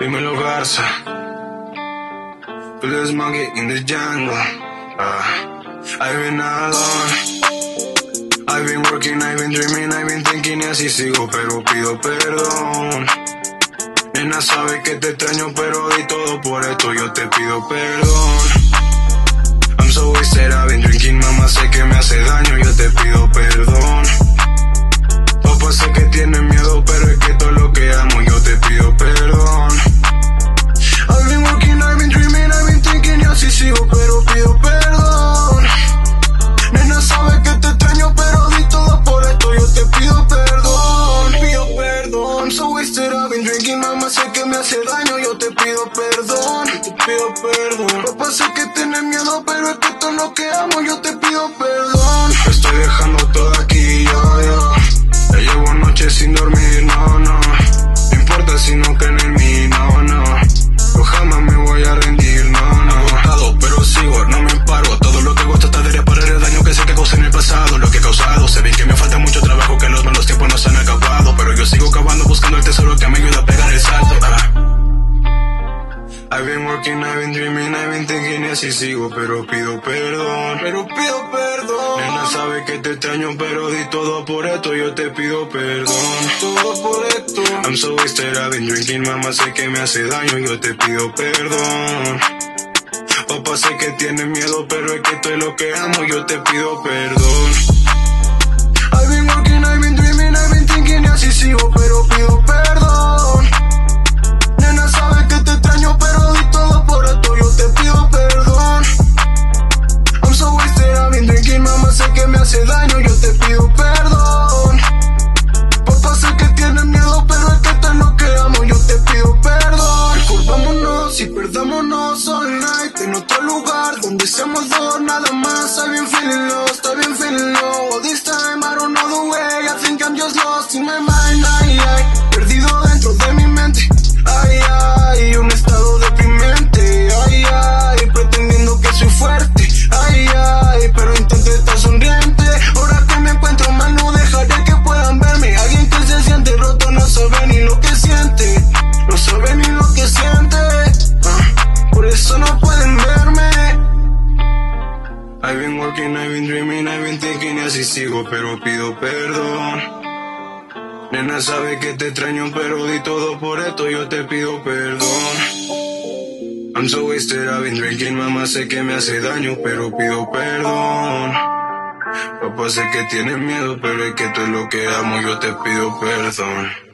Dímelo Garza. Bless monkey in the jungle. Uh, I've been alone. I've been working, I've been dreaming, I've been thinking y así sigo, pero pido perdón. Nena sabe que te extraño, pero di todo por esto, yo te pido perdón. I'm so wasted, I've been drinking, mamá sé que me hace daño, yo te pido perdón. Pido perdón. Papá sé que tienes miedo, pero es que esto es lo que amo, yo te pido perdón. Estoy dejando todo aquí, yo, yo. Ya llevo noches sin dormir, I've been working, I've been dreaming, I've been thinking y así sigo, pero pido perdón, pero pido perdón. Nena sabe que te extraño, pero di todo por esto, yo te pido perdón. Todo por esto. I'm so wasted, I've been drinking, mamá sé que me hace daño, yo te pido perdón. Papá sé que tienes miedo, pero es que esto es lo que amo, yo te pido perdón. Y perdámonos all night en otro lugar donde seamos dos nada más. I've been feeling lost, I've been feeling low. All this time I don't know the way, I think I'm just lost in my mind. Ay, ay, perdido dentro de mi mente. Ay, ay, un estado deprimente. Ay, ay, pretendiendo que soy fuerte. Ay, ay, pero intento estar sonriente. Ahora que me encuentro mal, no dejaré que puedan verme. Alguien que se siente roto no sabe ni lo que siente. No sabe ni lo que siente. Eso no pueden verme. I've been working, I've been dreaming, I've been thinking y así sigo, pero pido perdón. Nena sabe que te extraño, pero di todo por esto, yo te pido perdón. I'm so wasted, I've been drinking, mamá sé que me hace daño, pero pido perdón. Papá sé que tienes miedo, pero es que esto es lo que amo, yo te pido perdón.